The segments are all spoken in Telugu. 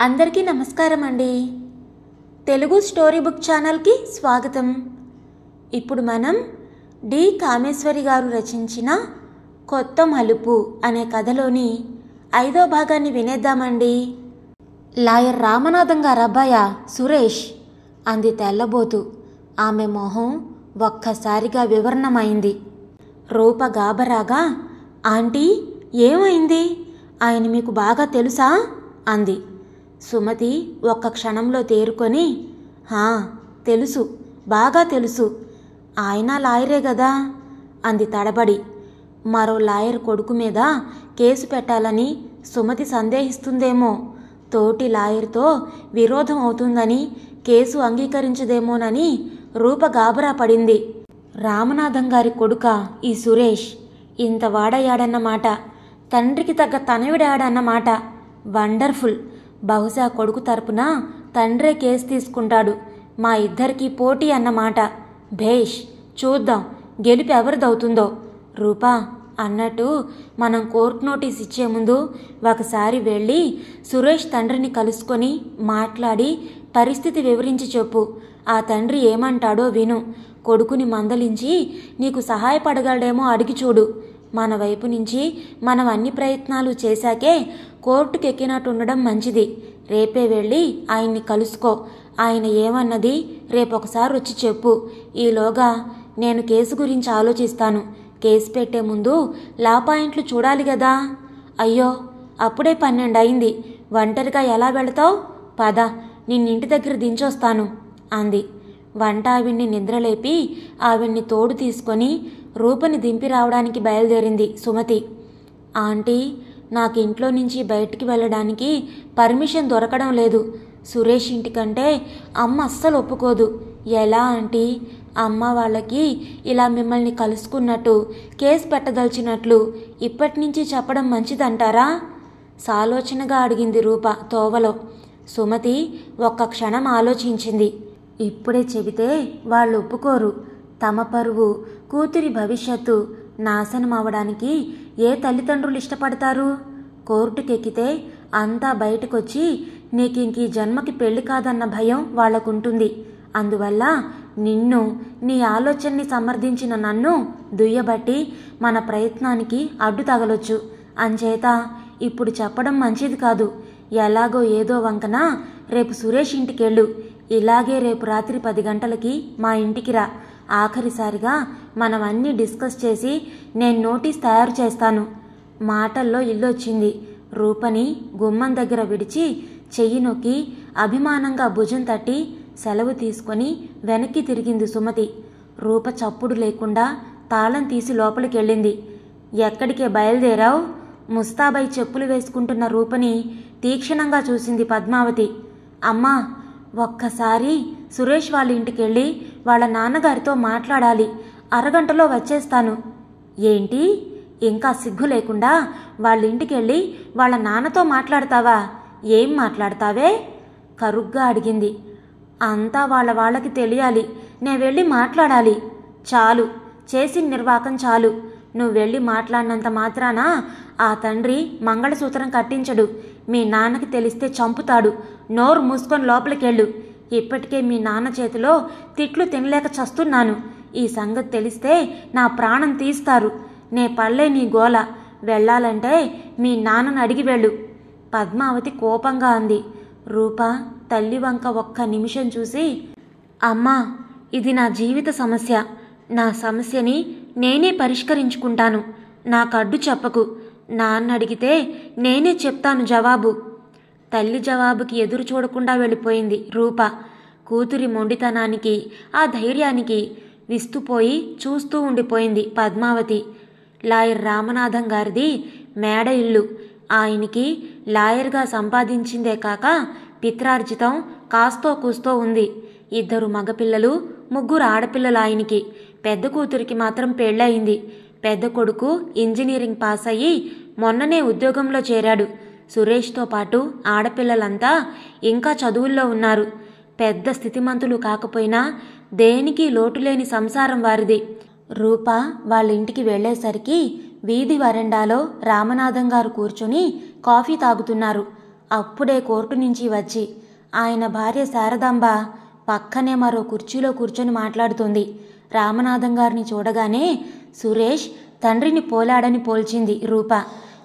అందరికీ నమస్కారం అండి. తెలుగు స్టోరీ బుక్ ఛానల్కి స్వాగతం. ఇప్పుడు మనం డి కామేశ్వరి గారు రచించిన కొత్త మలుపు అనే కథలోని ఐదో భాగాన్ని వినేద్దామండి. లాయర్ రామనాథం గారు అబ్బాయ సురేష్ అంది తెల్లబోతు. ఆమె మొహం ఒక్కసారిగా వివరణమైంది. రూప గాబరాగా ఆంటీ ఏమైంది? ఆయన మీకు బాగా తెలుసా? అంది. సుమతి ఒక్క క్షణంలో తేరుకొని హా తెలుసు బాగా తెలుసు. ఆయన లాయరే కదా అంది తడబడి. మరో లాయర్ కొడుకు మీద కేసు పెట్టాలని సుమతి సందేహిస్తుందేమో. తోటి లాయర్తో విరోధం అవుతుందని కేసు అంగీకరించదేమోనని రూప గాబరా పడింది. రామనాథం గారి కొడుక ఈ సురేష్ ఇంత వాడయ్యాడన్నమాట. తండ్రికి తగ్గ తనవిడాడన్నమాట వండర్ఫుల్. బహుశా కొడుకు తరపున తండ్రే కేసు తీసుకుంటాడు. మా ఇద్దరికి పోటీ అన్నమాట. భేష్ చూద్దాం గెలుపు ఎవరిదవుతుందో. రూపా అన్నట్టు మనం కోర్టు నోటీస్ ఇచ్చే ముందు ఒకసారి వెళ్ళి సురేష్ తండ్రిని కలుసుకొని మాట్లాడి పరిస్థితి వివరించి చెప్పు. ఆ తండ్రి ఏమంటాడో విను. కొడుకుని మందలించి నీకు సహాయపడగలడేమో అడిగి చూడు. మన వైపు నుంచి మనం అన్ని ప్రయత్నాలు చేశాకే కోర్టుకు ఎక్కినట్టు ఉండడం మంచిది. రేపే వెళ్ళి ఆయన్ని కలుసుకో. ఆయన ఏమన్నది రేపొకసారి వచ్చి చెప్పు. ఈలోగా నేను కేసు గురించి ఆలోచిస్తాను. కేసు పెట్టే ముందు లా పాయింట్లు చూడాలి కదా అయ్యో అప్పుడే పన్నెండు అయింది ఒంటరిగా ఎలా వెళతావు? పద నిన్నింటి దగ్గర దించొస్తాను అంది. వంట ఆవిడ్ని నిద్రలేపి ఆవిడ్ని తోడు తీసుకొని రూపని దింపి రావడానికి బయలుదేరింది సుమతి. ఆంటీ నాకు ఇంట్లో నుంచి బయటికి వెళ్ళడానికి పర్మిషన్ దొరకడం లేదు. సురేష్ ఇంటికంటే అమ్మ అస్సలు ఒప్పుకోదు. ఎలా ఆంటీ? అమ్మ వాళ్ళకి ఇలా మిమ్మల్ని కలుసుకున్నట్టు కేసు పెట్టదలిచినట్లు ఇప్పటి నుంచి చెప్పడం మంచిదంటారా? సాలోచనగా అడిగింది రూప తోవలో. సుమతి ఒక్క క్షణం ఆలోచించింది. ఇప్పుడే చెబితే వాళ్ళు ఒప్పుకోరు. తమ పరువు కూతురి భవిష్యత్తు నాశనం అవడానికి ఏ తల్లిదండ్రులు ఇష్టపడతారు? కోర్టుకెక్కితే అంతా బయటకొచ్చి నీకింక ఈ జన్మకి పెళ్ళి కాదన్న భయం వాళ్ళకుంటుంది అందువల్ల నిన్ను నీ ఆలోచనని సమర్థించిన నన్ను దుయ్యబట్టి మన ప్రయత్నానికి అడ్డు తగలొచ్చు. అంచేత ఇప్పుడు చెప్పడం మంచిది కాదు. ఎలాగో ఏదో వంకన రేపు సురేష్ ఇంటికెళ్ళు. ఇలాగే రేపు రాత్రి పది గంటలకి మా ఇంటికి రా. ఆఖరిసారిగా మనం అన్నీ డిస్కస్ చేసి నేను నోటీస్ తయారు చేస్తాను. మాటల్లో ఇల్లొచ్చింది. రూపని గుమ్మం దగ్గర విడిచి చెయ్యి నొక్కి అభిమానంగా భుజం తట్టి సెలవు తీసుకొని వెనక్కి తిరిగింది సుమతి. రూప చప్పుడు లేకుండా తాళం తీసి లోపలికెళ్ళింది. ఎక్కడికే బయలుదేరావు? ముస్తాబై చెప్పులు వేసుకుంటున్న రూపని తీక్షణంగా చూసింది పద్మావతి. అమ్మా ఒక్కసారి సురేష్ వాళ్ళ ఇంటికెళ్ళి వాళ్ళ నాన్నగారితో మాట్లాడాలి. అరగంటలో వచ్చేస్తాను. ఏంటి? ఇంకా సిగ్గు లేకుండా వాళ్ళ ఇంటికెళ్ళి వాళ్ళ నాన్నతో మాట్లాడతావా? ఏం మాట్లాడతావే? కరుగ్గా అడిగింది. అంతా వాళ్ళ వాళ్ళకి తెలియాలి. నేను వెళ్ళి మాట్లాడాలి. చాలు. చేసిన నిర్వాకం చాలు. నువ్వు వెళ్ళి మాట్లాడినంత మాత్రాన ఆ తండ్రి మంగళసూత్రం కట్టించడు. మీ నాన్నకి తెలిస్తే చంపుతాడు. నోరు మూసుకొని లోపలికెళ్ళు. ఇప్పటికే మీ నాన్న చేతిలో తిట్లు తినలేక చస్తున్నాను. ఈ సంగతి తెలిస్తే నా ప్రాణం తీస్తారు. నే పల్లె నీ గోల. వెళ్ళాలంటే మీ నాన్నను అడిగి వెళ్ళు. పద్మావతి కోపంగా అంది. రూప తల్లి వంక ఒక్క నిమిషం చూసి అమ్మా ఇది నా జీవిత సమస్య. నా సమస్యని నేనే పరిష్కరించుకుంటాను. నాకు అడ్డు చెప్పకు. నాన్న అడిగితే నేనే చెప్తాను జవాబు. తల్లి జవాబుకి ఎదురు చూడకుండా వెళ్ళిపోయింది రూప. కూతురి మొండితనానికి ఆ ధైర్యానికి విస్తుపోయి చూస్తూ ఉండిపోయింది పద్మావతి. లాయర్ రామనాథం గారిది మేడ ఇల్లు. ఆయనకి లాయర్గా సంపాదించిందే కాక పిత్రార్జితం కాస్తో కూస్తో ఉంది. ఇద్దరు మగపిల్లలు ముగ్గురు ఆడపిల్లలు ఆయనకి. పెద్ద కూతురికి మాత్రం పెళ్ళయింది. పెద్ద కొడుకు ఇంజనీరింగ్ పాస్ అయ్యి మొన్ననే ఉద్యోగంలో చేరాడు. సురేష్తో పాటు ఆడపిల్లలంతా ఇంకా చదువుల్లో ఉన్నారు. పెద్ద స్థితిమంతులు కాకపోయినా దేనికి లోటులేని సంసారం వారిది. రూప వాళ్ళ ఇంటికి వెళ్ళేసరికి వీధి వరండాలో రామనాథం గారు కూర్చొని కాఫీ తాగుతున్నారు. అప్పుడే కోర్టు నుంచి వచ్చి ఆయన భార్య శారదాంబ పక్కనే మరో కుర్చీలో కూర్చొని మాట్లాడుతుంది. రామనాథం గారిని చూడగానే సురేష్ తండ్రిని పోలాడని పోల్చింది రూప.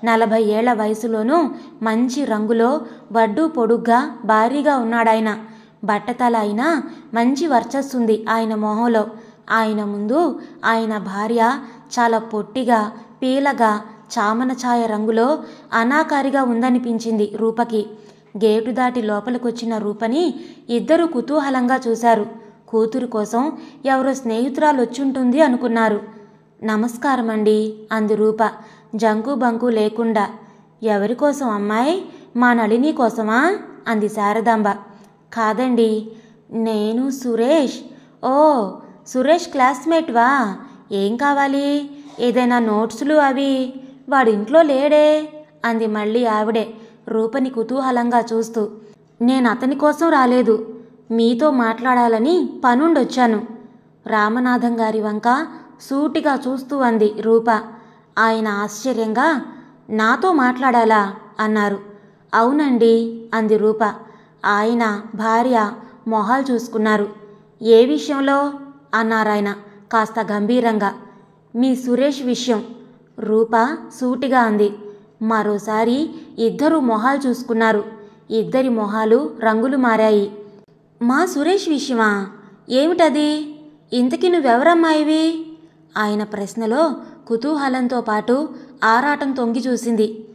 నలభై ఏళ్ళ వయసులోనూ మంచి రంగులో వడ్డు పొడుగ్గా భారీగా ఉన్నాడాయన. బట్టతల అయినా మంచి వర్చస్సుంది ఆయన మొహంలో. ఆయన ముందు ఆయన భార్య చాలా పొట్టిగా పీలగా చామన ఛాయ రంగులో అనాకారిగా ఉందనిపించింది రూపకి. గేటు దాటి లోపలికొచ్చిన రూపని ఇద్దరు కుతూహలంగా చూశారు. కూతురు కోసం ఎవరో స్నేహితురాలు వచ్చుంటుంది అనుకున్నారు. నమస్కారం అండి అంది రూప. జంకు బంకు లేకుండా. ఎవరి కోసం అమ్మాయి? మా నళిని కోసమా? అంది శారదాంబ. కాదండి. నేను సురేష్. ఓ సురేష్ క్లాస్మేట్వా? ఏం కావాలి? ఏదైనా నోట్సులు అవి? వాడింట్లో లేడే అంది మళ్ళీ ఆవిడే రూపని కుతూహలంగా చూస్తూ. నేను అతని కోసం రాలేదు. మీతో మాట్లాడాలని పనుండొచ్చాను. రామనాథం గారి వంక సూటిగా చూస్తూ అంది రూప. ఆయన ఆశ్చర్యంగా నాతో మాట్లాడాలా? అన్నారు. అవునండి అంది రూప. ఆయన భార్య మొహాలు చూసుకున్నారు. ఏ విషయంలో? అన్నారాయన కాస్త గంభీరంగా. మీ సురేష్ విషయం. రూప సూటిగా అంది. మరోసారి ఇద్దరు మొహాలు చూసుకున్నారు. ఇద్దరి మొహాలు రంగులు మారాయి. మా సురేష్ విషయమా? ఏమిటది? ఇంతకి నువ్వెవరమ్మాయివి ఆయన ప్రశ్నలో కుతూహలంతో పాటు ఆరాటం తొంగి చూసింది.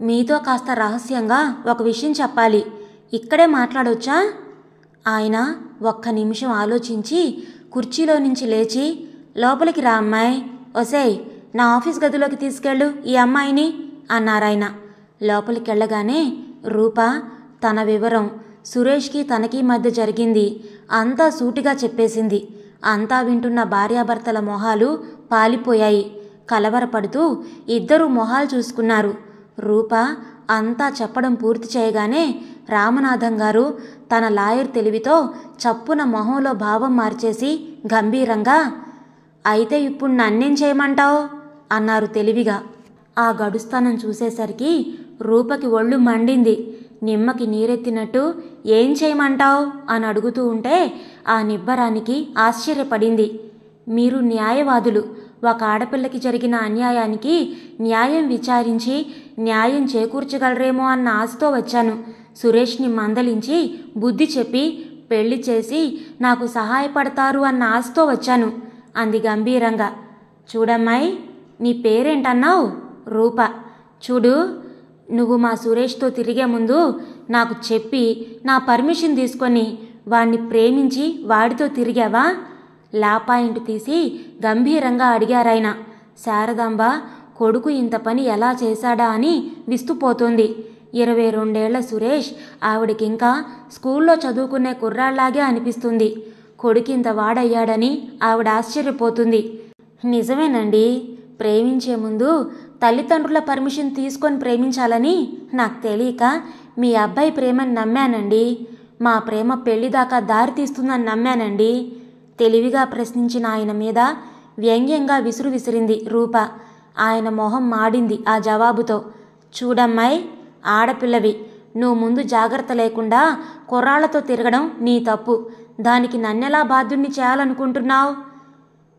మీతో కాస్త రహస్యంగా ఒక విషయం చెప్పాలి. ఇక్కడే మాట్లాడొచ్చా? ఆయన ఒక్క నిమిషం ఆలోచించి కుర్చీలో నుంచి లేచి లోపలికి రా అమ్మాయి. ఒసేయ్ నా ఆఫీస్ గదిలోకి తీసుకెళ్ళు ఈ అమ్మాయిని అన్నారాయన. లోపలికి వెళ్ళగానే రూప తన వివరం సురేష్కి తనకి మధ్య జరిగింది. అంతా సూటిగా చెప్పేసింది. అంతా వింటున్న భార్యాభర్తల మొహాలు పాలిపోయాయి. కలవరపడుతూ ఇద్దరూ మొహాలు చూసుకున్నారు. రూప అంతా చెప్పడం పూర్తి చేయగానే రామనాథం గారు తన లాయర్ తెలివితో చప్పున మొహంలో భావం మార్చేసి గంభీరంగా అయితే ఇప్పుడు నన్నేం చేయమంటావు? అన్నారు తెలివిగా. ఆ గడుస్తానం చూసేసరికి రూపకి ఒళ్ళు మండింది. నిమ్మకి నీరెత్తినట్టు ఏం చేయమంటావు? అని అడుగుతూ ఉంటే ఆ నిబ్బరానికి ఆశ్చర్యపడింది. మీరు న్యాయవాదులు. ఒక ఆడపిల్లకి జరిగిన అన్యాయానికి న్యాయం విచారించి న్యాయం చేకూర్చగలరేమో అన్న ఆశతో వచ్చాను. సురేష్ని మందలించి బుద్ధి చెప్పి పెళ్ళి చేసి నాకు సహాయపడతారు అన్న ఆశతో వచ్చాను అంది గంభీరంగా. చూడమ్మాయి నీ పేరేంటన్నావు? రూప. చూడు నువ్వు మా సురేష్తో తిరిగే ముందు నాకు చెప్పి నా పర్మిషన్ తీసుకొని వాణ్ణి ప్రేమించి వాడితో తిరిగావా? లా పాయింట్ తీసి గంభీరంగా అడిగారాయన. శారదాంబ కొడుకు ఇంత పని ఎలా చేశాడా అని విస్తుపోతుంది. ఇరవై రెండేళ్ళ సురేష్ ఆవిడకింకా స్కూల్లో చదువుకునే కుర్రాళ్ళాగే అనిపిస్తుంది. కొడుకింత వాడయ్యాడని ఆవిడ ఆశ్చర్యపోతుంది. నిజమేనండి ప్రేమించే ముందు తల్లిదండ్రుల పర్మిషన్ తీసుకొని ప్రేమించాలని నాకు తెలియక మీ అబ్బాయి ప్రేమని నమ్మానండి మా ప్రేమ పెళ్ళిదాకా దారి తీస్తుందని నమ్మానండి తెలివిగా ప్రశ్నించిన ఆయన మీద వ్యంగ్యంగా విసురు విసిరింది రూప. ఆయన మొహం మాడింది ఆ జవాబుతో. చూడమ్మాయి ఆడపిల్లవి నువ్వు ముందు జాగ్రత్త లేకుండా కుర్రాళ్ళతో తిరగడం నీ తప్పు. దానికి నన్నెలా బాధ్యుణ్ణి చేయాలనుకుంటున్నావు?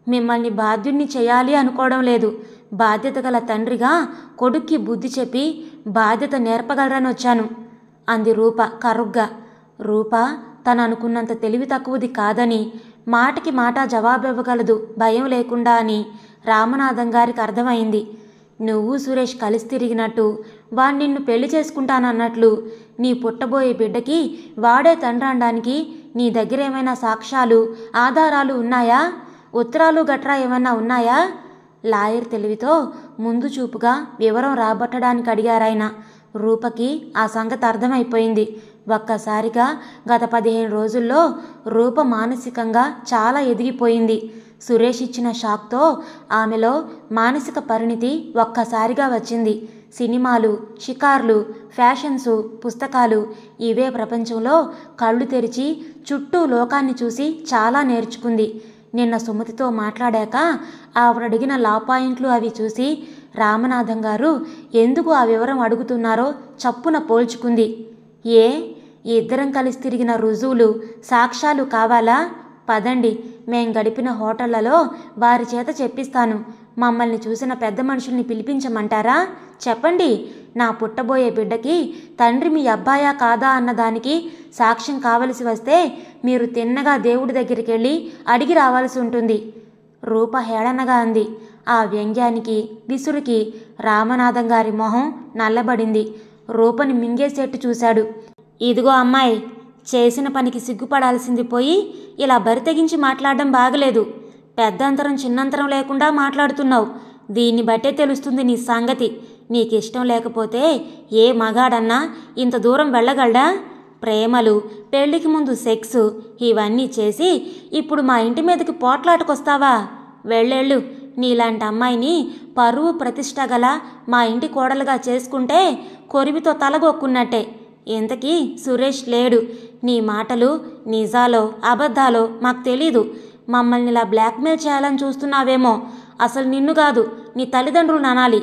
మిమ్మల్ని బాధ్యుణ్ణి చేయాలి అనుకోవడం లేదు. బాధ్యత గల తండ్రిగా కొడుక్కి బుద్ధి చెప్పి బాధ్యత నేర్పగలరని వచ్చాను. అంది రూప కరుగ్గా. రూప తను అనుకున్నంత తెలివి తక్కువది కాదని మాటకి మాట జవాబివ్వగలదు భయం లేకుండా అని రామనాథం గారికి అర్థమైంది. నువ్వు సురేష్ కలిసి తిరిగినట్టు వాడు నిన్ను పెళ్ళి చేసుకుంటానన్నట్లు. నీ పుట్టబోయే బిడ్డకి వాడే తండ్రాండానికి నీ దగ్గర ఏమైనా సాక్ష్యాలు ఆధారాలు ఉన్నాయా? ఉత్తరాలు గట్రా ఏమైనా ఉన్నాయా? లాయర్ తెలివితో ముందు చూపుగా వివరం రాబట్టడానికి అడిగారాయన. రూపకి ఆ సంగతి అర్థమైపోయింది. ఒక్కసారిగా గత పదిహేను రోజుల్లో రూప మానసికంగా చాలా ఎదిగిపోయింది. సురేష్ ఇచ్చిన షాక్తో ఆమెలో మానసిక పరిణితి ఒక్కసారిగా వచ్చింది. సినిమాలు షికార్లు ఫ్యాషన్స్ పుస్తకాలు ఇవే ప్రపంచంలో కళ్ళు తెరిచి చుట్టూ లోకాన్ని చూసి చాలా నేర్చుకుంది. నిన్న సుమతితో మాట్లాడాక ఆవిడడిగిన లాపాయింట్లు లా పాయింట్లు అవి చూసి రామనాథం గారు ఎందుకు ఆ వివరం అడుగుతున్నారో చప్పున పోల్చుకుంది. ఏ? ఇద్దరం కలిసి తిరిగిన రుజువులు సాక్ష్యాలు కావాలా? పదండి మేం గడిపిన హోటళ్ళలో వారి చేత చెప్పిస్తాను. మమ్మల్ని చూసిన పెద్ద మనుషుల్ని పిలిపించమంటారా? చెప్పండి. నా పుట్టబోయే బిడ్డకి తండ్రి మీ అబ్బాయా కాదా అన్నదానికి సాక్ష్యం కావలసి వస్తే మీరు తిన్నగా దేవుడి దగ్గరికి వెళ్ళి అడిగి రావాల్సి ఉంటుంది. రూప హేళనగా అంది. ఆ వ్యంగ్యానికి విసురుకి రామనాథం గారి మొహం నల్లబడింది. రూపని మింగేసేట్టు చూశాడు. ఇదిగో అమ్మాయి చేసిన పనికి సిగ్గుపడాల్సింది పోయి ఇలా బరితెగించి మాట్లాడడం బాగలేదు. పెద్దంతరం చిన్నంతరం లేకుండా మాట్లాడుతున్నావు. దీన్ని బట్టే తెలుస్తుంది నీ సంగతి. నీకిష్టం లేకపోతే ఏ మగాడన్నా ఇంత దూరం వెళ్ళగలడా? ప్రేమలు పెళ్ళికి ముందు సెక్స్ ఇవన్నీ చేసి ఇప్పుడు మా ఇంటి మీదకి పోట్లాటకొస్తావా? వెళ్ళెళ్ళు. నీలాంటి అమ్మాయిని పరువు ప్రతిష్ట గల మా ఇంటి కోడలుగా చేసుకుంటే కొరివితో తలగొక్కున్నట్టే. ఇంతకీ సురేష్ లేడు. నీ మాటలు నిజాలో అబద్ధాలో మాకు తెలీదు. మమ్మల్ని ఇలా బ్లాక్మెయిల్ చేయాలని చూస్తున్నావేమో. అసలు నిన్ను కాదు నీ తల్లిదండ్రులు అనాలి.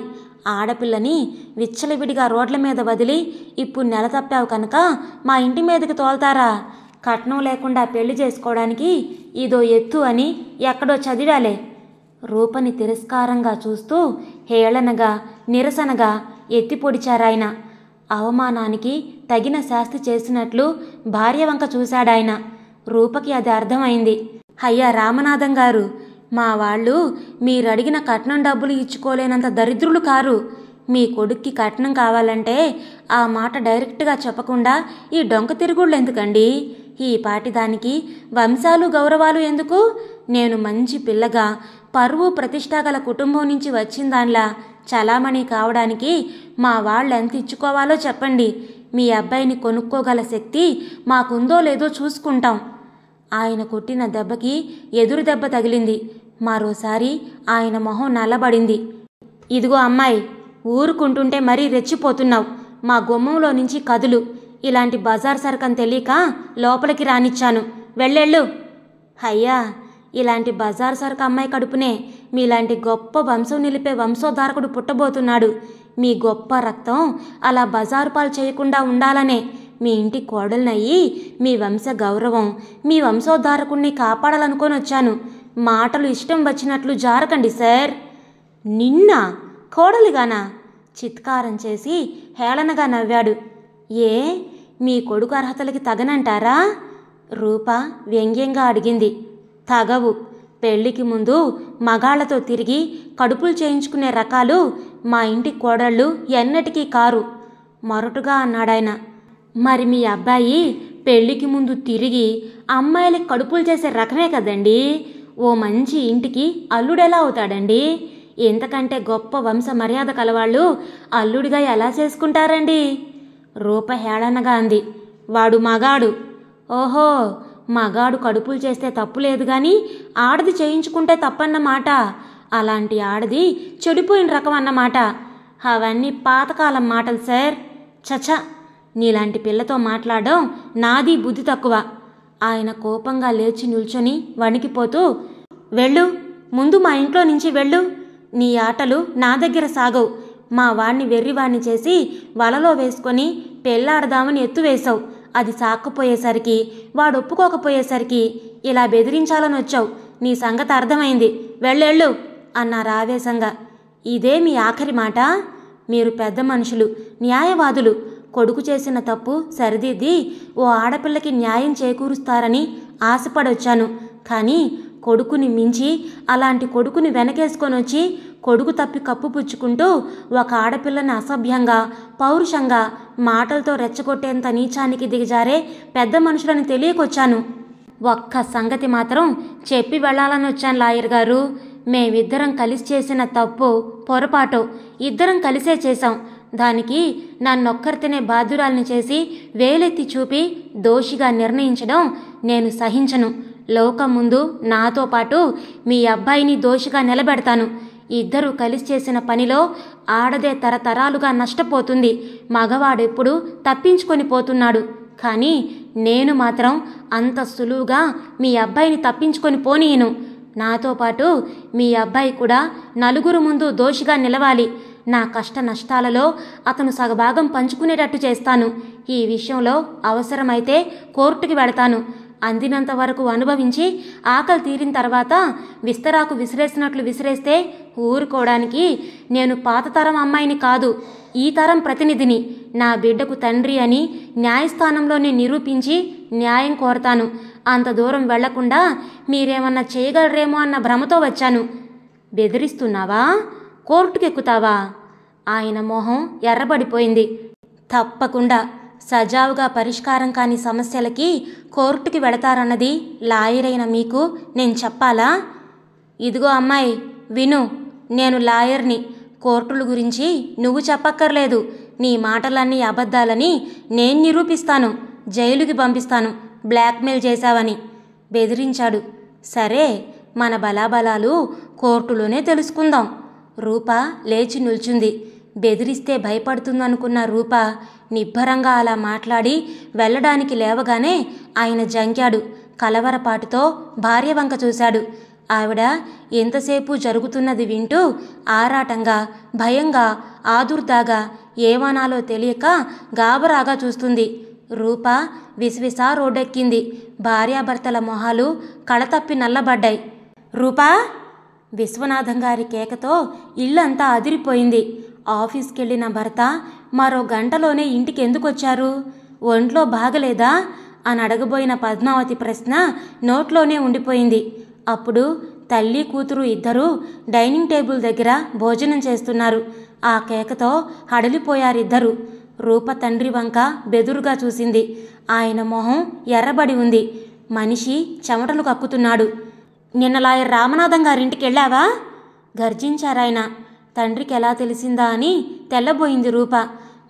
ఆడపిల్లని విచ్చలవిడిగా రోడ్ల మీద వదిలి ఇప్పుడు నెల తప్పావు కనుక మా ఇంటి మీదకి తోల్తారా? కట్నం లేకుండా పెళ్ళి చేసుకోవడానికి ఇదో ఎత్తు అని ఎక్కడో చదివాలే. రూపని తిరస్కారంగా చూస్తూ హేళనగా నిరసనగా ఎత్తి పొడిచారాయన. అవమానానికి తగిన శాస్తి చేసినట్లు భార్య వంక చూశాడాయన. రూపకి అది అర్థమైంది. అయ్యా రామనాథం గారు మా వాళ్ళు మీరడిగిన కట్నం డబ్బులు ఇచ్చుకోలేనంత దరిద్రులు కారు. మీ కొడుక్కి కట్నం కావాలంటే ఆ మాట డైరెక్ట్గా చెప్పకుండా ఈ డొంక తిరుగుళ్ళు ఎందుకండి? ఈ పాటిదానికి వంశాలు గౌరవాలు ఎందుకు? నేను మంచి పిల్లగా పరువు ప్రతిష్ట గల కుటుంబం నుంచి వచ్చిన దానిలా చలామణి కావడానికి మా వాళ్ళు ఎంత ఇచ్చుకోవాలో చెప్పండి. మీ అబ్బాయిని కొనుక్కోగల శక్తి మాకుందో లేదో చూసుకుంటాం. ఆయన కొట్టిన దెబ్బకి ఎదురు దెబ్బ తగిలింది. మరోసారి ఆయన మొహం నల్లబడింది. ఇదిగో అమ్మాయి ఊరుకుంటుంటే మరీ రెచ్చిపోతున్నావు. మా గుమ్మంలో నుంచి కదులు. ఇలాంటి బజార్ సరకం తెలియక లోపలికి రానిచ్చాను. వెళ్ళెళ్ళు. అయ్యా ఇలాంటి బజార్ సరుకు అమ్మాయి కడుపునే మీలాంటి గొప్ప వంశం నిలిపే వంశోద్ధారకుడు పుట్టబోతున్నాడు. మీ గొప్ప రక్తం అలా బజారు పాలు చేయకుండా ఉండాలనే మీ ఇంటి కోడలనయ్యి మీ వంశ గౌరవం మీ వంశోద్ధారకుణ్ణి కాపాడాలనుకొని వచ్చాను. మాటలు ఇష్టం వచ్చినట్లు జారకండి సార్. నిన్న? కోడలిగానా? చిత్కారం చేసి హేళనగా నవ్వాడు. ఏ? మీ కొడుకు అర్హతలకి తగనంటారా? రూప వ్యంగ్యంగా అడిగింది. తగవు. పెళ్ళికి ముందు మగాళ్ళతో తిరిగి కడుపులు చేయించుకునే రకాలు మా ఇంటి కోడళ్ళు ఎన్నటికీ కారు. మొరటుగా అన్నాడాయన. మరి మీ అబ్బాయి పెళ్ళికి ముందు తిరిగి అమ్మాయిలకి కడుపులు చేసే రకమే కదండి? ఓ మంచి ఇంటికి అల్లుడెలా అవుతాడండి? ఎంతకంటే గొప్ప వంశ మర్యాద కలవాళ్ళు అల్లుడిగా ఎలా చేసుకుంటారండి? రూపహేళనగా అంది. వాడు మగాడు. ఓహో మగాడు కడుపులు చేస్తే తప్పు లేదు కానీ ఆడది చేయించుకుంటే తప్పన్నమాట. అలాంటి ఆడది చెడిపోయిన రకం అన్నమాట అవన్నీ పాతకాలం మాటలు సార్. చచ. నీలాంటి పిల్లతో మాట్లాడడం నాది బుద్ధి తక్కువ. ఆయన కోపంగా లేచి నిల్చొని వణికిపోతూ వెళ్ళు ముందు మా ఇంట్లో నుంచి వెళ్ళు. నీ ఆటలు నా దగ్గర సాగవు. మా వాణ్ణి వెర్రివాణ్ణి చేసి వలలో వేసుకొని పెళ్ళాడదామని ఎత్తువేశావు అది సాక్కపోయేసరికి వాడు ఒప్పుకోకపోయేసరికి ఇలా బెదిరించాలని వచ్చావు. నీ సంగతి అర్థమైంది. వెళ్ళెళ్ళు అన్నారు ఆవేశంగా. ఇదే మీ ఆఖరి మాట? మీరు పెద్ద మనుషులు న్యాయవాదులు. కొడుకు చేసిన తప్పు సరిదిద్ది ఓ ఆడపిల్లకి న్యాయం చేకూరుస్తారని ఆశపడొచ్చాను. కానీ కొడుకుని మించి అలాంటి కొడుకుని వెనకేసుకొని వచ్చి కొడుకు తప్పి కప్పుపుచ్చుకుంటూ ఒక ఆడపిల్లని అసభ్యంగా పౌరుషంగా మాటలతో రెచ్చగొట్టేంత నీచానికి దిగజారే పెద్ద మనుషులని తెలియకొచ్చాను. ఒక్క సంగతి మాత్రం చెప్పి వెళ్ళాలని వచ్చాను లాయర్ గారు. మేమిద్దరం కలిసి చేసిన తప్పు పొరపాటు. ఇద్దరం కలిసే చేశాం. దానికి నన్నొక్కరితేనే బాధ్యురాల్ని చేసి వేలెత్తి చూపి దోషిగా నిర్ణయించడం నేను సహించను. లోకం ముందు నాతో పాటు మీ అబ్బాయిని దోషిగా నిలబెడతాను. ఇద్దరూ కలిసి చేసిన పనిలో ఆడదే తరతరాలుగా నష్టపోతుంది. మగవాడెప్పుడు తప్పించుకొని పోతున్నాడు. కానీ నేను మాత్రం అంత సులువుగా మీ అబ్బాయిని తప్పించుకొని పోనీయను. నాతో పాటు మీ అబ్బాయి కూడా నలుగురు ముందు దోషిగా నిలవాలి. నా కష్ట నష్టాలలో అతను సగభాగం పంచుకునేటట్టు చేస్తాను. ఈ విషయంలో అవసరమైతే కోర్టుకి వెళతాను అందినంత వరకు అనుభవించి ఆకలి తీరిన తర్వాత విస్తరాకు విసిరేసినట్లు విసిరేస్తే ఊరుకోవడానికి నేను పాత తరం అమ్మాయిని కాదు ఈ తరం ప్రతినిధిని. నా బిడ్డకు తండ్రి అని న్యాయస్థానంలోనే నిరూపించి న్యాయం కోరతాను. అంత దూరం వెళ్ళకుండా మీరేమన్నా చేయగలరేమో అన్న భ్రమతో వచ్చాను. బెదిరిస్తున్నావా? కోర్టుకెక్కుతావా? ఆయన మొహం ఎర్రబడిపోయింది. తప్పకుండా. సజావుగా పరిష్కారం కాని సమస్యలకి కోర్టుకి వెళతారన్నది లాయరైన మీకు నేను చెప్పాలా? ఇదిగో అమ్మాయి విను. నేను లాయర్ని. కోర్టుల గురించి నువ్వు చెప్పక్కర్లేదు. నీ మాటలన్నీ అబద్ధాలని నేను నిరూపిస్తాను. జైలుకి పంపిస్తాను. బ్లాక్మెయిల్ చేశావని. బెదిరించాడు. సరే మన బలాబలాలు కోర్టులోనే తెలుసుకుందాం. రూప లేచి నిల్చుంది. బెదిరిస్తే భయపడుతుందనుకున్న రూప నిబ్బరంగా అలా మాట్లాడి వెళ్ళడానికి లేవగానే ఆయన జంకాడు. కలవరపాటుతో భార్య వంక చూశాడు. ఆవిడ ఎంతసేపు జరుగుతున్నది వింటూ ఆరాటంగా భయంగా ఆదుర్దాగా ఏమనాలో తెలియక గాబరాగా చూస్తుంది. రూప విసివిసా రోడ్డెక్కింది. భార్యాభర్తల మొహాలు కళతప్పి నల్లబడ్డాయి. రూపా! విశ్వనాథం గారి కేకతో ఇల్లంతా అదిరిపోయింది. ఆఫీస్కెళ్ళిన భర్త మరో గంటలోనే ఇంటికి ఎందుకొచ్చారు ఒంట్లో బాగలేదా? అని అడగబోయిన పద్మావతి ప్రశ్న నోట్లోనే ఉండిపోయింది. అప్పుడు తల్లి కూతురు ఇద్దరూ డైనింగ్ టేబుల్ దగ్గర భోజనం చేస్తున్నారు. ఆ కేకతో హడలిపోయారిద్దరు. రూప తండ్రి వంక బెదురుగా చూసింది. ఆయన మొహం ఎర్రబడి ఉంది. మనిషి చెమటలు కక్కుతున్నాడు. నిన్న లాయర్ రామనాథం గారింటికి వెళ్ళావా? గర్జించారాయన తండ్రికి ఎలా తెలిసిందా అని తెల్లబోయింది రూప.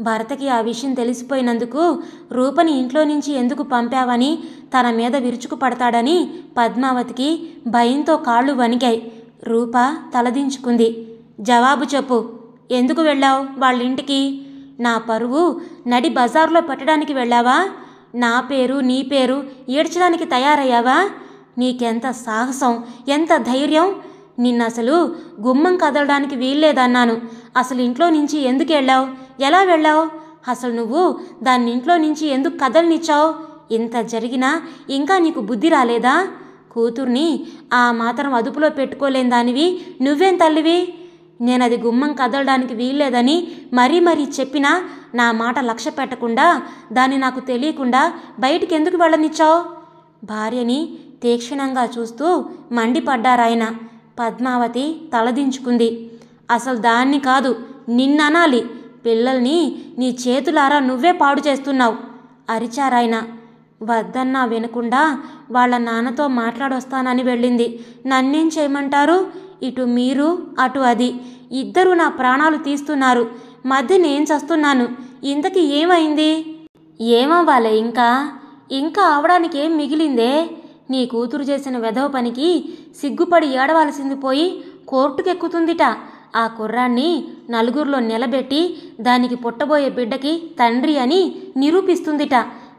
భరతకి ఆ విషయం తెలిసిపోయినందుకు రూపని ఇంట్లో నుంచి ఎందుకు పంపావని తన మీద విరుచుకు పడతాడని పద్మావతికి భయంతో కాళ్ళు వణికాయి రూప తలదించుకుంది. జవాబు చెప్పు. ఎందుకు వెళ్ళావు వాళ్ళ ఇంటికి నా పరువు నడి బజార్లో పెట్టడానికి వెళ్ళావా? నా పేరు నీ పేరు ఏడ్చడానికి తయారయ్యావా? నీకెంత సాహసం ఎంత ధైర్యం? నిన్నసలు గుమ్మం కదలడానికి వీల్లేదన్నాను. అసలు ఇంట్లో నుంచి ఎందుకు వెళ్ళావు? ఎలా వెళ్ళావు? అసలు నువ్వు దాన్ని ఇంట్లో నుంచి ఎందుకు కదలనిచ్చావు? ఇంత జరిగినా ఇంకా నీకు బుద్ధి రాలేదా? కూతుర్ని ఆ మాత్రం అదుపులో పెట్టుకోలేని దానివి నువ్వేం తల్లివి? నేను అది గుమ్మం కదలడానికి వీల్లేదని మరీ మరీ చెప్పినా నా మాట లక్ష్య పెట్టకుండా దాన్ని నాకు తెలియకుండా బయటికి ఎందుకు వెళ్ళనిచ్చావు? భార్యని తీక్షణంగా చూస్తూ మండిపడ్డారాయన. పద్మావతి తలదించుకుంది. అసలు దాన్ని కాదు నిన్ననాలి. పిల్లల్ని నీ చేతులారా నువ్వే పాడు చేస్తున్నావు అరిచారాయన. వద్దన్నా వినకుండా వాళ్ళ నాన్నతో మాట్లాడొస్తానని వెళ్ళింది. నన్నేం చేయమంటారు? ఇటు మీరు అటు అది. ఇద్దరు నా ప్రాణాలు తీస్తున్నారు. మధ్య నేను చస్తున్నాను. ఇంతకీ ఏమైంది? ఏమవ్వాలే ఇంకా? ఇంకా అవడానికి ఏం మిగిలిందే? నీ కూతురు చేసిన వెధవ పనికి సిగ్గుపడి ఏడవలసింది పోయి కోర్టుకెక్కుతుందిట. ఆ కుర్రాన్ని నలుగురిలో నిలబెట్టి దానికి పుట్టబోయే బిడ్డకి తండ్రి అని నిరూపిస్తుందిట.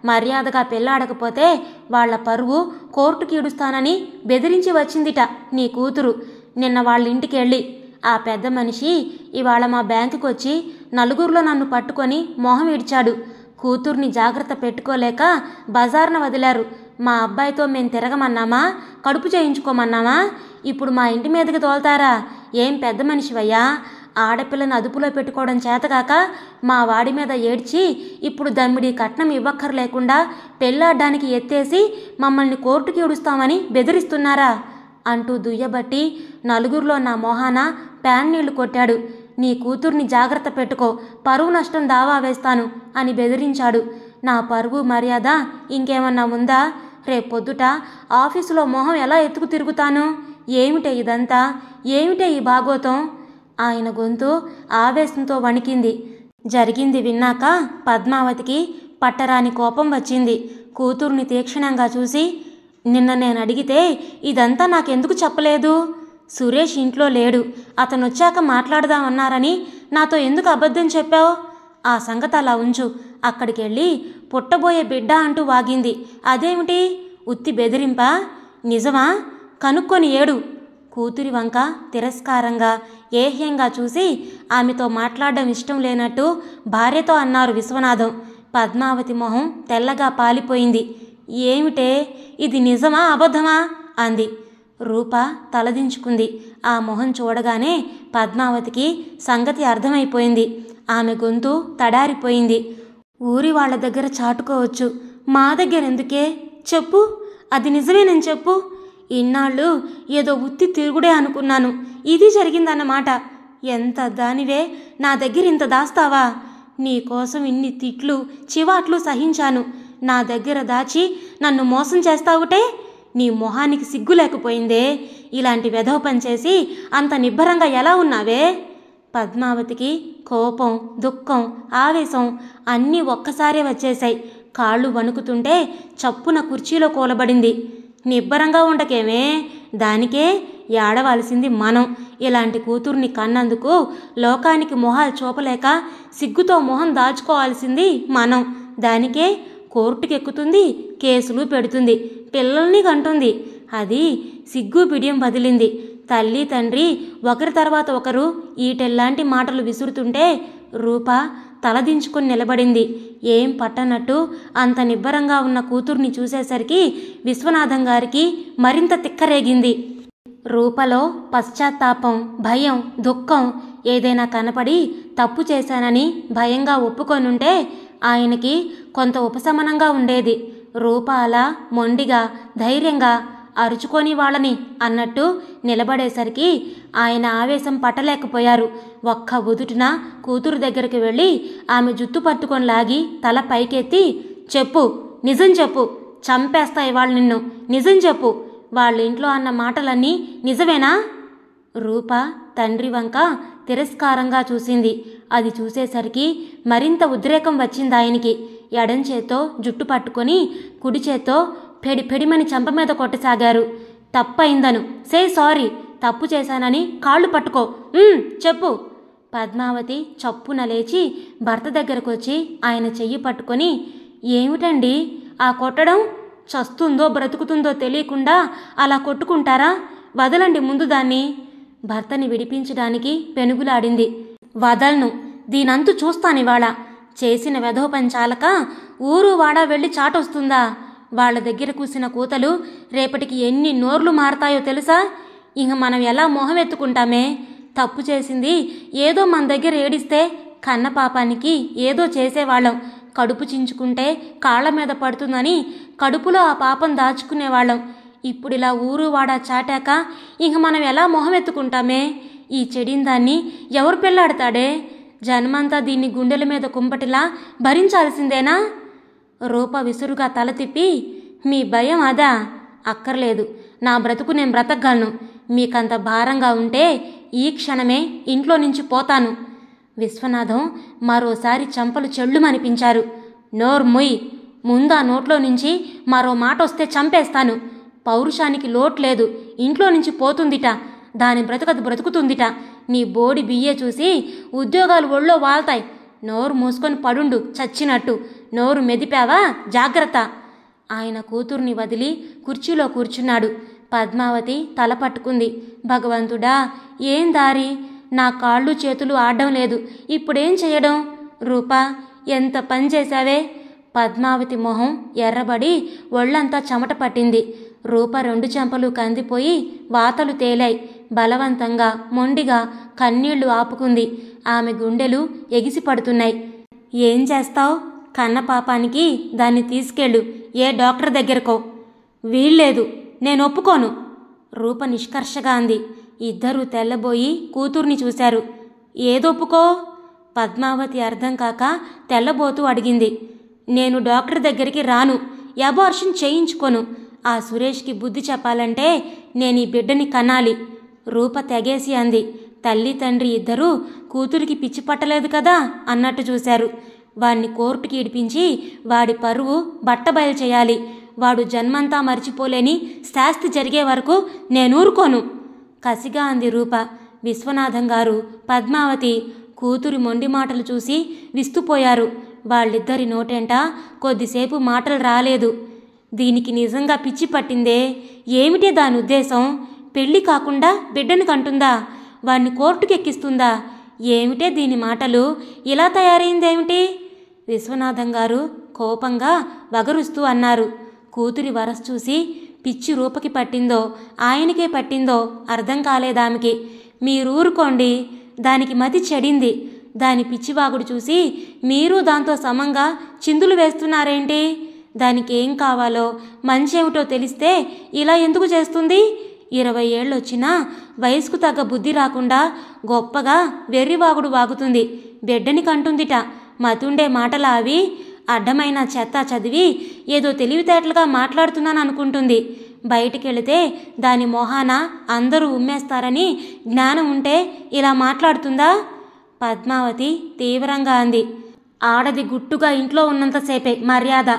మర్యాదగా పెళ్ళాడకపోతే వాళ్ళ పరువు కోర్టుకి ఇడుస్తానని బెదిరించి వచ్చిందిట నీ కూతురు. నిన్న వాళ్ళ ఇంటికెళ్ళి ఆ పెద్ద మనిషి ఇవాళ మా బ్యాంకుకి వచ్చి నలుగురిలో నన్ను పట్టుకొని మొహం ఇడ్చాడు. కూతుర్ని జాగ్రత్త పెట్టుకోలేక బజార్న వదిలారు. మా అబ్బాయితో మేము తిరగమన్నామా? కడుపు చేయించుకోమన్నామా? ఇప్పుడు మా ఇంటి మీదకి తోలుతారా? ఏం పెద్ద మనిషివయ్యా? ఆడపిల్లని అదుపులో పెట్టుకోవడం చేతగాక మా వాడి మీద ఏడ్చి ఇప్పుడు దమ్మిడి కట్నం ఇవ్వక్కర్లేకుండా పెళ్ళాడ్డానికి ఎత్తేసి మమ్మల్ని కోర్టుకి ఇడుస్తామని బెదిరిస్తున్నారా? అంటూ దుయ్యబట్టి నలుగురిలో నా మొహాన ప్యాన్ నీళ్ళు కొట్టాడు. నీ కూతుర్ని జాగ్రత్త పెట్టుకో పరువు నష్టం దావా వేస్తాను అని బెదిరించాడు. నా పరువు మర్యాద ఇంకేమన్నా ఉందా? రేపొద్దుట ఆఫీసులో మొహం ఎలా ఎత్తుకు తిరుగుతాను? ఏమిటే ఇదంతా? ఏమిటే ఈ భాగోతం? ఆయన గొంతు ఆవేశంతో వణికింది. జరిగింది విన్నాక పద్మావతికి పట్టరాని కోపం వచ్చింది. కూతుర్ని తీక్షణంగా చూసి నిన్న నేను అడిగితే ఇదంతా నాకెందుకు చెప్పలేదు? సురేష్ ఇంట్లో లేడు. అతను వచ్చాక మాట్లాడదామన్నారని నాతో ఎందుకు అబద్ధం చెప్పావు? ఆ సంగతి అలా ఉంచు. అక్కడికి వెళ్ళి పుట్టబోయే బిడ్డ అంటూ వాగింది. అదేమిటి? ఉత్తి బెదిరింపా? నిజమా? కనుక్కొని ఏడు. కూతురి వంక తిరస్కారంగా ఏహ్యంగా చూసి ఆమెతో మాట్లాడడం ఇష్టం లేనట్టు భార్యతో అన్నారు విశ్వనాథం. పద్మావతి మొహం తెల్లగా పాలిపోయింది. ఏమిటే? ఇది నిజమా? అబద్ధమా? అంది. రూప తలదించుకుంది. ఆ మొహం చూడగానే పద్మావతికి సంగతి అర్థమైపోయింది. ఆమె గొంతు తడారిపోయింది. ఊరి వాళ్ళ దగ్గర చాటుకోవచ్చు. మా దగ్గర ఎందుకే చెప్పు. అది నిజమేనని చెప్పు. ఇన్నాళ్ళు ఏదో ఉత్తి తిరుగుడే అనుకున్నాను. ఇది జరిగిందన్నమాట. ఎంత దానివే? నా దగ్గర ఇంత దాస్తావా? నీకోసం ఇన్ని తిట్లు చివాట్లు సహించాను. నా దగ్గర దాచి నన్ను మోసం చేస్తావుటే? నీ మొహానికి సిగ్గు లేకపోయిందే? ఇలాంటి వెధవ పనిచేసి అంత నిబ్బరంగా ఎలా ఉన్నావే? పద్మావతికి కోపం దుఃఖం ఆవేశం అన్నీ ఒక్కసారే వచ్చేశాయి. కాళ్ళు వణుకుతుంటే చప్పున కుర్చీలో కూలబడింది. నిబ్బరంగా ఉండకేమే? దానికే ఏడవలసింది మనం. ఇలాంటి కూతుర్ని కన్నందుకు లోకానికి మొహాలు చూపలేక సిగ్గుతో మొహం దాచుకోవాల్సింది మనం. దానికే కోర్టుకెక్కుతుంది కేసులు పెడుతుంది పిల్లల్ని కంటుంది. అది సిగ్గు బిడియం వదిలింది. తల్లి తండ్రి ఒకరి తర్వాత ఒకరు ఈటెల్లాంటి మాటలు విసురుతుంటే రూప తలదించుకుని నిలబడింది. ఏం పట్టనట్టు అంత నిబ్బరంగా ఉన్న కూతుర్ని చూసేసరికి విశ్వనాథం గారికి మరింత తిక్కరేగింది. రూపలో పశ్చాత్తాపం భయం దుఃఖం ఏదైనా కనపడి తప్పు చేశానని భయంగా ఒప్పుకొనుంటే ఆయనకి కొంత ఉపశమనంగా ఉండేది. రూప అలా మొండిగా ధైర్యంగా అరుచుకొని వాళ్ళని అన్నట్టు నిలబడేసరికి ఆయన ఆవేశం పట్టలేకపోయారు. ఒక్క ఉదుటిన కూతురు దగ్గరికి వెళ్ళి ఆమె జుత్తు పట్టుకొని లాగి తల పైకెత్తి చెప్పు నిజం చెప్పు చంపేస్తాయి వాళ్ళు నిన్ను నిజం చెప్పు వాళ్ళ ఇంట్లో అన్న మాటలన్నీ నిజమేనా? రూప తండ్రి వంక తిరస్కారంగా చూసింది. అది చూసేసరికి మరింత ఉద్రేకం వచ్చింది ఆయనకి. ఎడం చేత్తో జుట్టు పట్టుకొని కుడి చేత్తో పెడి పెడిమని చెంప మీద కొట్టసాగారు. తప్పయిందను సే సారీ. తప్పు చేశానని కాళ్ళు పట్టుకో. చెప్పు. పద్మావతి చప్పున లేచి భర్త దగ్గరకు వచ్చి ఆయన చెయ్యి పట్టుకొని ఏమిటండి? ఆ కొట్టడం చస్తుందో బ్రతుకుతుందో తెలియకుండా అలా కొట్టుకుంటారా? వదలండి ముందు దాన్ని. భర్తని విడిపించడానికి పెనుగులాడింది. వదలను. దీనంతు చూస్తానివాళ. చేసిన వెధోపంచాలక ఊరు వాడా వెళ్ళి చాటొస్తుందా? వాళ్ళ దగ్గర కూసిన కూతలు రేపటికి ఎన్ని నోర్లు మారతాయో తెలుసా? ఇంక మనం ఎలా మొహం ఎత్తుకుంటామే? తప్పు చేసింది ఏదో మన దగ్గర ఏడిస్తే కన్న పాపానికి ఏదో చేసేవాళ్ళం. కడుపు చించుకుంటే కాళ్ళ మీద పడుతుందని కడుపులో ఆ పాపం దాచుకునేవాళ్ళం. ఇప్పుడు ఇలా ఊరు వాడా చాటాక ఇంక మనం ఎలా మొహం ఎత్తుకుంటామే? ఈ చెడిన దాన్ని ఎవరు పెళ్ళాడతాడే జన్మంతా దీన్ని గుండెల మీద కుంపటిలా భరించాల్సిందేనా? రూప విసురుగా తల తిప్పి మీ భయం అదా? అక్కర్లేదు. నా బ్రతుకు నేను బ్రతకగలను. మీకంత భారంగా ఉంటే ఈ క్షణమే ఇంట్లో నుంచి పోతాను. విశ్వనాథం మరోసారి చంపలు చెళ్ళుమనిపించారు నోర్ ముయ్. ముందా నోట్లో నుంచి మరో మాట వస్తే చంపేస్తాను. పౌరుషానికి లోటు లేదు. ఇంట్లో నుంచి పోతుందిట. దాని బ్రతుకది బ్రతుకుతుందిట. నీ బోడి బియ్యే చూసి ఉద్యోగాలు ఒళ్ళో వాళ్తాయి. నోరు మూసుకొని పడుండు చచ్చినట్టు. నోరు మెదిపావా? జాగ్రత్త! ఆయన కూతుర్ని వదిలి కుర్చీలో కూర్చున్నాడు. పద్మావతి తల పట్టుకుంది. భగవంతుడా ఏం దారి? నా కాళ్ళు చేతులు ఆడడం లేదు. ఇప్పుడేం చేయడం? రూపా ఎంత పని చేశావే? పద్మావతి మొహం ఎర్రబడి ఒళ్ళంతా చెమట పట్టింది. రూప రెండు చెంపలు కందిపోయి వాతలు తేలాయి. బలవంతంగా మొండిగా కన్నీళ్ళు ఆపుకుంది. ఆమె గుండెలు ఎగిసి పడుతున్నాయి ఏం చేస్తావు? కన్న పాపానికి దాన్ని తీసుకెళ్ళు. ఏ డాక్టర్ దగ్గరకో. వీల్లేదు నేను ఒప్పుకోను రూప నిష్కర్షగా అంది. ఇద్దరూ తెల్లబోయి కూతుర్ని చూశారు. ఏదొప్పుకో? పద్మావతి అర్థం కాక తెల్లబోతూ అడిగింది. నేను డాక్టర్ దగ్గరికి రాను అబార్షన్ చేయించుకోను. ఆ సురేష్కి బుద్ధి చెప్పాలంటే నేను ఈ బిడ్డని కనాలి రూప తెగేసి అంది. తల్లి తండ్రి ఇద్దరూ కూతురికి పిచ్చి పట్టలేదు కదా అన్నట్టు చూశారు. వాణ్ణి కోర్టుకి ఇడిపించి వాడి పరువు బట్టబయలు చేయాలి. వాడు జన్మంతా మర్చిపోలేని శాస్తి జరిగే వరకు నేనూరుకోను. కసిగా అంది రూప. విశ్వనాథం గారు పద్మావతి కూతురి మొండి మాటలు చూసి విస్తుపోయారు. వాళ్ళిద్దరి నోటెంట కొద్దిసేపు మాటలు రాలేదు. దీనికి నిజంగా పిచ్చి పట్టిందే? ఏమిటి దాని ఉద్దేశం? పెళ్ళి కాకుండా బిడ్డని కంటుందా? వాణ్ణి కోర్టుకి ఎక్కిస్తుందా ఏమిటే దీని మాటలు? ఇలా తయారైందేమిటి? విశ్వనాథం గారు కోపంగా వగరుస్తూ అన్నారు. కూతురి వరస చూసి పిచ్చి రూపకి పట్టిందో ఆయనకే పట్టిందో అర్థం కాలేదామెకి. మీరూరుకోండి దానికి మతి చెడింది. దాని పిచ్చివాగుడు చూసి మీరు దాంతో సమంగా చిందులు వేస్తున్నారేంటి? దానికి ఏం కావాలో మంచేమిటో తెలిస్తే ఇలా ఎందుకు చేస్తుంది? ఇరవై ఏళ్ళొచ్చినా వయసుకు తగ్గ బుద్ధి రాకుండా గొప్పగా వెర్రివాగుడు వాగుతుంది. బిడ్డని కంటుందిట. మతుండే మాటలు అవి అడ్డమైన చెత్త చదివి ఏదో తెలివితేటలుగా మాట్లాడుతున్నాను అనుకుంటుంది. బయటికెళితే దాని మొహాన అందరూ ఉమ్మేస్తారని జ్ఞానం ఉంటే ఇలా మాట్లాడుతుందా? పద్మావతి తీవ్రంగా అంది. ఆడది గుట్టుగా ఇంట్లో ఉన్నంతసేపే మర్యాద.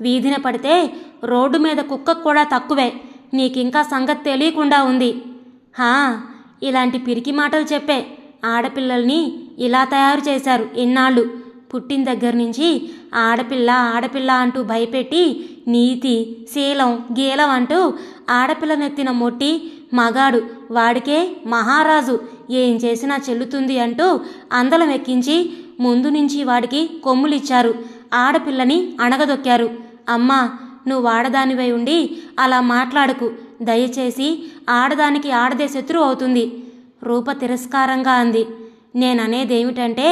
వీధిన పడితే రోడ్డు మీద కుక్కకు కూడా తక్కువే. నీకింకా సంగతి తెలియకుండా ఉంది. హా ఇలాంటి పిరికి మాటలు చెప్పే ఆడపిల్లల్ని ఇలా తయారు చేశారు ఇన్నాళ్ళు. పుట్టిన దగ్గర నుంచి ఆడపిల్ల ఆడపిల్ల అంటూ భయపెట్టి నీతి శీలం గీలం అంటూ ఆడపిల్లనెత్తిన మొట్టి మగాడు వాడికే మహారాజు ఏం చేసినా చెల్లుతుంది అంటూ అందలం ఎక్కించి ముందు నుంచి వాడికి కొమ్ములిచ్చారు. ఆడపిల్లని అణగదొక్కారు. అమ్మా నువ్వు ఆడదానివై ఉండి అలా మాట్లాడకు. దయచేసి ఆడదానికి ఆడదే శత్రువు అవుతుంది. రూప తిరస్కారంగా అంది. నేననేదేమిటంటే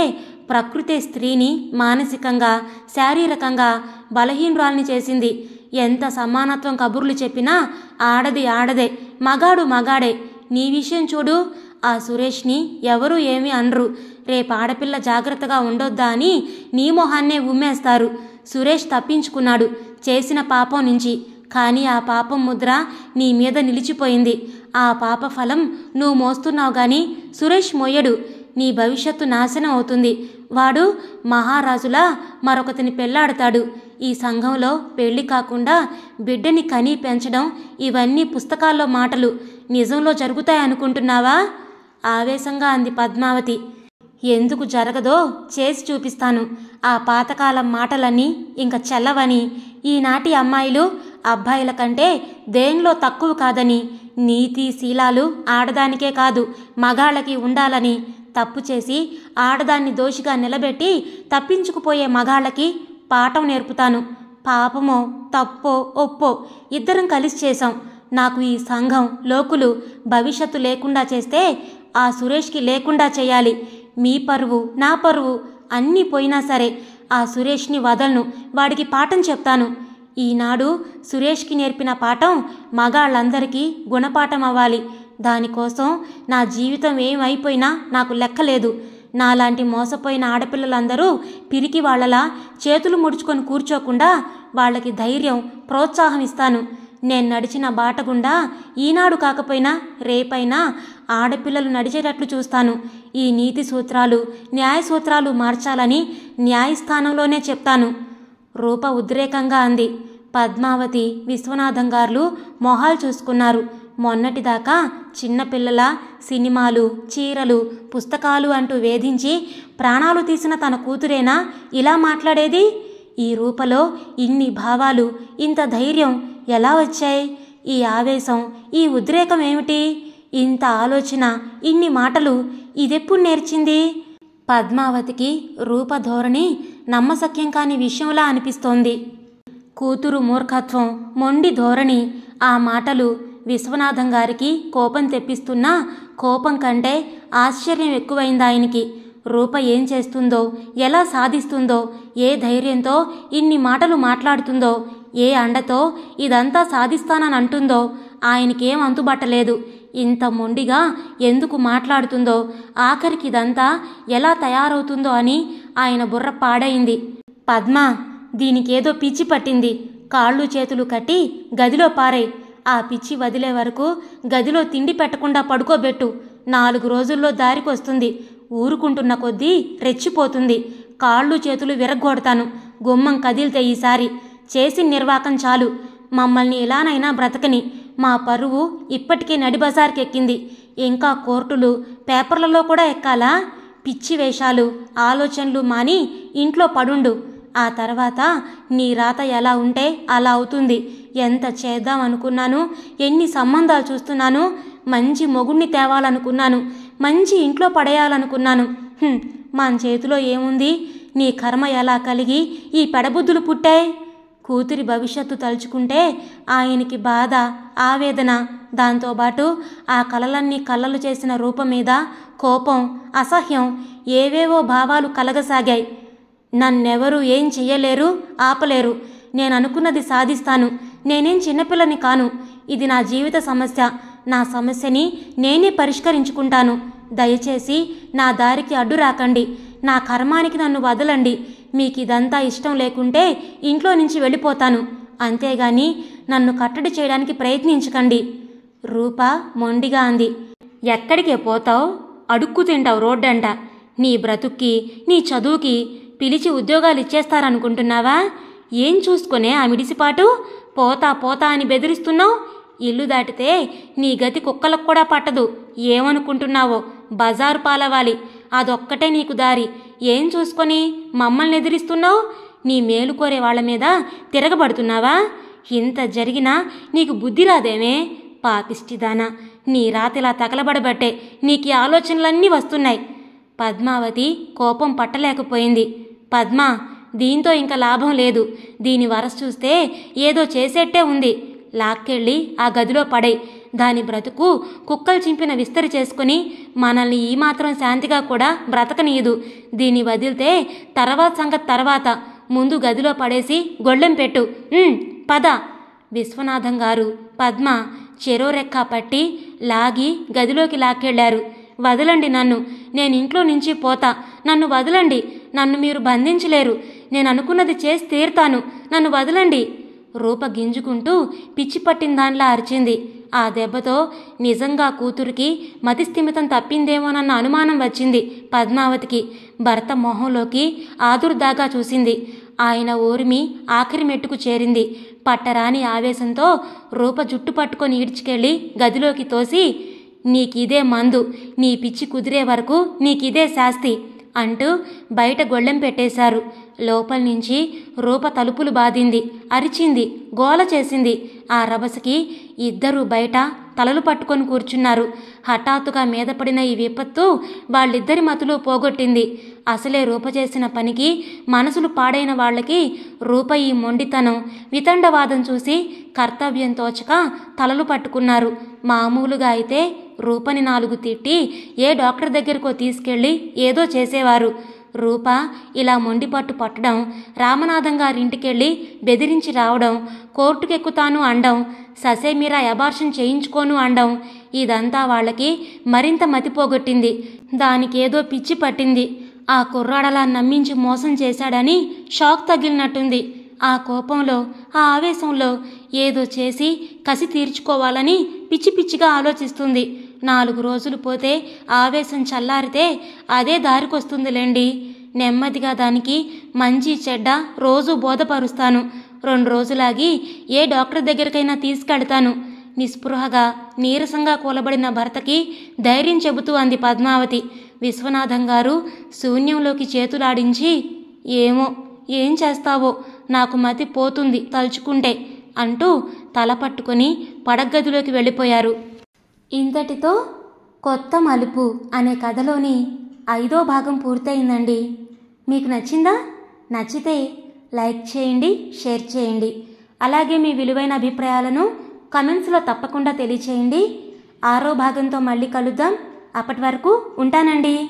ప్రకృతి స్త్రీని మానసికంగా శారీరకంగా బలహీనురాల్ని చేసింది. ఎంత సమానత్వం కబుర్లు చెప్పినా ఆడది ఆడదే మగాడు మగాడే. నీ విషయం చూడు. ఆ సురేష్ని ఎవరూ ఏమీ అనరు. రేపు ఆడపిల్ల జాగ్రత్తగా ఉండొద్దా అని నీ మొహాన్నే ఉమ్మేస్తారు. సురేష్ తప్పించుకున్నాడు చేసిన పాపం నుంచి. కానీ ఆ పాపం ముద్ర నీ మీద నిలిచిపోయింది. ఆ పాప ఫలం నువ్వు మోస్తున్నావు గాని సురేష్ మోయడు నీ భవిష్యత్తు నాశనం అవుతుంది. వాడు మహారాజులా మరొకతిని పెళ్ళాడతాడు. ఈ సంఘంలో పెళ్ళి కాకుండా బిడ్డని కని పెంచడం ఇవన్నీ పుస్తకాల్లో మాటలు. నిజంలో జరుగుతాయనుకుంటున్నావా ఆవేశంగా అంది పద్మావతి. ఎందుకు జరగదో చేసి చూపిస్తాను. ఆ పాతకాలం మాటలన్నీ ఇంక చెల్లవని. ఈనాటి అమ్మాయిలు అబ్బాయిల కంటే దేనిలో తక్కువ కాదని. నీతి శీలాలు ఆడదానికే కాదు మగాళ్ళకి ఉండాలని. తప్పు చేసి ఆడదాన్ని దోషిగా నిలబెట్టి తప్పించుకుపోయే మగాళ్ళకి పాఠం నేర్పుతాను. పాపమో తప్పో ఒప్పో ఇద్దరం కలిసి చేశాం. నాకు ఈ సంఘం లోకులు భవిష్యత్తు లేకుండా చేస్తే ఆ సురేష్కి లేకుండా చేయాలి. మీ పరువు నా పరువు అన్నీ పోయినా సరే ఆ సురేష్ని వదలను. వాడికి పాఠం చెప్తాను. ఈనాడు సురేష్కి నేర్పిన పాఠం మగాళ్ళందరికీ గుణపాఠం అవ్వాలి. దానికోసం నా జీవితం ఏమైపోయినా నాకు లెక్కలేదు నాలాంటి మోసపోయిన ఆడపిల్లలందరూ పిరికి వాళ్ళలా చేతులు ముడుచుకొని కూర్చోకుండా వాళ్ళకి ధైర్యం ప్రోత్సాహం ఇస్తాను. నేను నడిచిన బాట గుండా ఈనాడు కాకపోయినా రేపైనా ఆడపిల్లలు నడిచేటట్లు చూస్తాను. ఈ నీతి సూత్రాలు న్యాయ సూత్రాలు మార్చాలని న్యాయస్థానంలోనే చెప్తాను. రూప ఉద్రేకంగా అంది. పద్మావతి విశ్వనాథం గారు మొహాలు చూసుకున్నారు. మొన్నటిదాకా చిన్నపిల్లల సినిమాలు చీరలు పుస్తకాలు అంటూ వేధించి ప్రాణాలు తీసిన తన కూతురేనా? ఇలా మాట్లాడేది? ఈ రూపలో ఇన్ని భావాలు ఇంత ధైర్యం ఎలా వచ్చాయి? ఈ ఆవేశం ఈ ఉద్రేకం ఏమిటి? ఇంత ఆలోచన ఇన్ని మాటలు ఇదెప్పుడు నేర్చింది? పద్మావతికి రూపధోరణి నమ్మసక్యం కాని విషయంలా అనిపిస్తోంది. కూతురు మూర్ఖత్వం మొండి ధోరణి ఆ మాటలు విశ్వనాథం గారికి కోపం తెప్పిస్తున్నా కోపం కంటే ఆశ్చర్యం ఎక్కువైంది ఆయనకి. రూప ఏం చేస్తుందో ఎలా సాధిస్తుందో ఏ ధైర్యంతో ఇన్ని మాటలు మాట్లాడుతుందో ఏ అండతో ఇదంతా సాధిస్తానని అంటుందో ఆయనకేం అంతుబట్టలేదు ఇంత మొండిగా ఎందుకు మాట్లాడుతుందో ఆఖరికి ఇదంతా ఎలా తయారవుతుందో అని ఆయన బుర్ర పాడైంది. పద్మ దీనికేదో పిచ్చి పట్టింది. కాళ్ళు చేతులు కట్టి గదిలో పారే ఆ పిచ్చి వదిలే వరకు గదిలో తిండి పెట్టకుండా పడుకోబెట్టు. నాలుగు రోజుల్లో దారికొస్తుంది. ఊరుకుంటున్న కొద్దీ రెచ్చిపోతుంది. కాళ్ళు చేతులు విరగ్గొడతాను. గుమ్మం కదిలితే ఈసారి. చేసి నిర్వాకం చాలు. మమ్మల్ని ఎలానైనా బ్రతకని. మా పరువు ఇప్పటికే నడిబజార్కెక్కింది ఇంకా కోర్టులు పేపర్లలో కూడా ఎక్కాలా? పిచ్చి వేషాలు ఆలోచనలు మాని ఇంట్లో పడుండు. ఆ తర్వాత నీ రాత ఎలా ఉంటే అలా అవుతుంది. ఎంత చేద్దాం అనుకున్నాను? ఎన్ని సంబంధాలు చూస్తున్నాను? మంచి మొగుణ్ణి తేవాలనుకున్నాను. మంచి ఇంట్లో పడేయాలనుకున్నాను. మన చేతిలో ఏముంది? నీ కర్మ ఎలా కలిగి ఈ పెడబుద్ధులు పుట్టాయి కూతురి భవిష్యత్తు తలుచుకుంటే ఆయనకి బాధ ఆవేదన. దాంతోపాటు ఆ కలలన్నీ కళ్ళలు చేసిన రూపం మీద కోపం అసహ్యం ఏవేవో భావాలు కలగసాగాయి. నన్నెవరూ ఏం చెయ్యలేరు ఆపలేరు. నేను అనుకున్నది సాధిస్తాను. నేనేం చిన్నపిల్లని కాను. ఇది నా జీవిత సమస్య. నా సమస్యని నేనే పరిష్కరించుకుంటాను. దయచేసి నా దారికి అడ్డు రాకండి. నా కర్మానికి నన్ను వదలండి. మీకు ఇదంతా ఇష్టం లేకుంటే ఇంట్లో నుంచి వెళ్ళిపోతాను. అంతేగాని నన్ను కట్టడి చేయడానికి ప్రయత్నించకండి. రూప మొండిగా అంది. ఎక్కడికే పోతావు? అడుక్కు తింటావు రోడ్డంట. నీ బ్రతుక్కి నీ చదువుకి పిలిచి ఉద్యోగాలు ఇచ్చేస్తారనుకుంటున్నావా ఏం చూసుకునే ఆ మిడిసిపాటు? పోతా పోతా అని బెదిరిస్తున్నావు? ఇల్లు దాటితే నీ గతి కుక్కలకు కూడా పట్టదు. ఏమనుకుంటున్నావో? బజారు పాలవాలి. అదొక్కటే నీకు దారి. ఏం చూసుకొని మమ్మల్ని ఎదిరిస్తున్నావు? నీ మేలు కోరే వాళ్ళ మీద తిరగబడుతున్నావా? ఇంత జరిగినా నీకు బుద్ధి రాదేమే? పాపిష్టిదానా నీ రాతిలా తగలబడబట్టే నీకు ఈ ఆలోచనలన్నీ వస్తున్నాయి. పద్మావతి కోపం పట్టలేకపోయింది. పద్మ దీంతో ఇంకా లాభం లేదు. దీని వరస చూస్తే ఏదో చేసేట్టే ఉంది. లాక్కెళ్ళి ఆ గదిలో పడే దాని బ్రతుకు కుక్కలు చింపిన విస్తరి చేసుకుని మనల్ని ఈ మాత్రం శాంతిగా కూడా బ్రతకనీయదు. దీన్ని వదిలితే తర్వాత సంగతి తర్వాత. ముందు గదిలో పడేసి గొళ్ళెం పెట్టు. పద. విశ్వనాథం గారు పద్మ చెరో రెక్క పట్టి లాగి గదిలోకి లాక్కెళ్ళారు వదలండి నన్ను. నేను ఇంట్లో నుంచి పోతా. నన్ను వదలండి. నన్ను మీరు బంధించలేరు. నేను అనుకున్నది చేసి తీరుతాను. నన్ను వదలండి. రూప గింజుకుంటూ పిచ్చి పట్టిన దానిలా అరిచింది. ఆ దెబ్బతో నిజంగా కూతురికి మతిస్థిమితం తప్పిందేమోనన్న అనుమానం వచ్చింది పద్మావతికి. భర్త మొహంలోకి ఆదుర్దాగా చూసింది. ఆయన ఊరిమి ఆఖరి మెట్టుకు చేరింది. పట్టరాని ఆవేశంతో రూప జుట్టు పట్టుకొని ఈడ్చుకెళ్ళి గదిలోకి తోసి నీకిదే మందు. నీ పిచ్చి కుదిరే వరకు నీకిదే శాస్తి. అంటూ బయట గొళ్ళెం పెట్టేశారు. లోపల నుంచి రూప తలుపులు బాదింది. అరిచింది. గోల చేసింది. ఆ రభసకి ఇద్దరూ బయట తలలు పట్టుకొని కూర్చున్నారు. హఠాత్తుగా మీద పడిన ఈ విపత్తు వాళ్ళిద్దరి మతులు పోగొట్టింది. అసలే రూప చేసిన పనికి మనసులు పాడైన వాళ్ళకి రూప ఈ మొండితనం వితండవాదం చూసి కర్తవ్యం తోచక తలలు పట్టుకున్నారు. మామూలుగా అయితే రూపని నాలుగు తిట్టి ఏ డాక్టర్ దగ్గరకో తీసుకెళ్ళి ఏదో చేసేవారు. రూప ఇలా మొండిపట్టు పట్టడం రామనాథం గారింటికెళ్ళి బెదిరించి రావడం కోర్టుకెక్కుతాను అండం ససేమిరా అబార్షన్ చేయించుకోను అండం ఇదంతా వాళ్ళకి మరింత మతిపోగొట్టింది దానికేదో పిచ్చి పట్టింది. ఆ కుర్రాడలా నమ్మించి మోసం చేశాడని షాక్ తగిలినట్టుంది. ఆ కోపంలో ఆ ఆవేశంలో ఏదో చేసి కసి తీర్చుకోవాలని పిచ్చి పిచ్చిగా ఆలోచిస్తుంది. నాలుగు రోజులు పోతే ఆవేశం చల్లారితే అదే దారికొస్తుందిలేండి. నెమ్మదిగా దానికి మంచి చెడ్డ రోజు బోధపరుస్తాను. రెండు రోజులాగి ఏ డాక్టర్ దగ్గరికైనా తీసుకెళ్తాను. నిస్పృహగా నీరసంగా కూలబడిన భర్తకి ధైర్యం చెబుతూ అంది పద్మావతి. విశ్వనాథం గారు శూన్యంలోకి చేతులాడించి ఏమో ఏం చేస్తావో? నాకు మతి పోతుంది తలుచుకుంటే అంటూ తల పట్టుకొని పడగదిలోకి వెళ్ళిపోయారు. ఇంతటితో కొత్త మలుపు అనే కథలోని ఐదో భాగం పూర్తయిందండి. మీకు నచ్చిందా? నచ్చితే లైక్ చేయండి షేర్ చేయండి. అలాగే మీ విలువైన అభిప్రాయాలను కమెంట్స్లో తప్పకుండా తెలియచేయండి. ఆరో భాగంతో మళ్ళీ కలుద్దాం. అప్పటి వరకు ఉంటానండి.